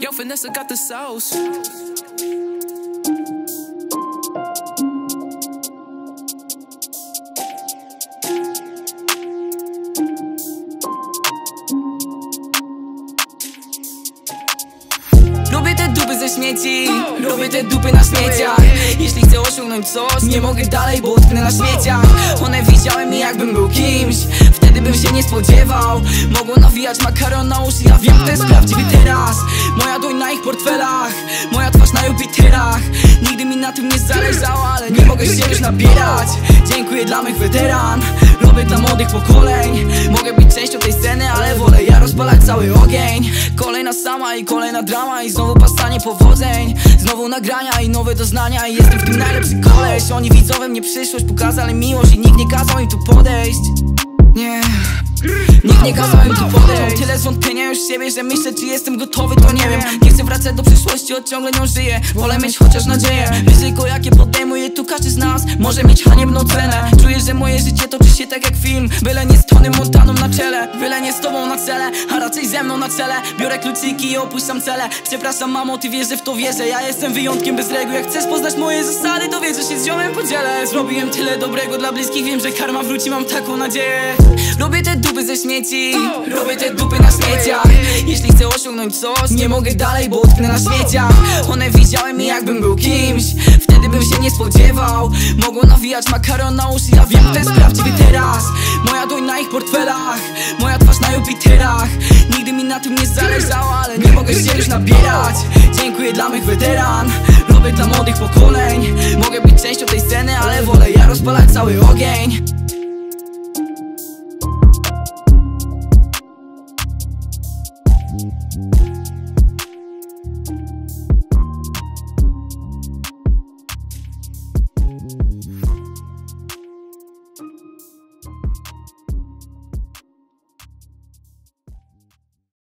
Vanessa got the sauce. Lubię te dupy ze śmieci. Lubię te dupy na śmieciach. Jeśli chcę osiągnąć coś Nie mogę dalej, bo utknę na śmieciach. One widziały mnie jakbym był kimś Wtedy bym się nie spodziewał. Mogą nawijać makaron na uszy Ja wiem, kto jest prawdziwy teraz Moja dłoń na ich portfelach Moja twarz na Jupiterach. Nigdy mi na tym nie zależało Ale nie mogę się już nabierać. Dziękuję dla mych weteran Robię dla młodych pokoleń. Mogę być częścią tej sceny, ale wolę ja rozpalać cały ogień. Kolejna sama i kolejna drama I znowu pastanie powodzeń. Znowu nagrania i nowe doznania I jestem w tym najlepszy koleś. Oni widzą we mnie przyszłość, pokazali miłość I nikt nie kazał im tu podejść. Nie nie kazał im tu podejść. Tyle zwątpienia już siebie, że myślę czy jestem gotowy to nie wiem. Nie chcę wracać do przyszłości, od ciągle nią żyję. Wolę mieć chociaż nadzieję. Ryzyko jakie podejmuje Może mieć haniebną cenę Czuję, że moje życie toczy się tak jak film. Byle nie z Tonym Montaną na czele Byle nie z tobą na cele, a raczej ze mną na cele. Biorę kluczyki i opuszczam cele. Przepraszam mamo, ty wiesz, że w to wierzę. Ja jestem wyjątkiem bez reguł. Jak chcesz poznać moje zasady, to wiesz, że się z ziomem podzielę. Zrobiłem tyle dobrego dla bliskich Wiem, że karma wróci, mam taką nadzieję. Lubię te dupy ze śmieci Robię te dupy na śmieciach Jeśli chcę osiągnąć coś Nie mogę dalej, bo utknę na śmieciach. One widziały mnie jakbym był kimś bym się nie spodziewał. Mogą nawijać makaron na uszy Ja wiem, kto jest prawdziwy teraz. Moja dłoń na ich portfelach Moja twarz na Jupiterach. Nigdy mi na tym nie zależało Ale nie mogę się już nabierać. Dziękuję dla mych weteran Robię dla młodych pokoleń. Mogę być częścią tej sceny, ale wolę ja rozpalać cały ogień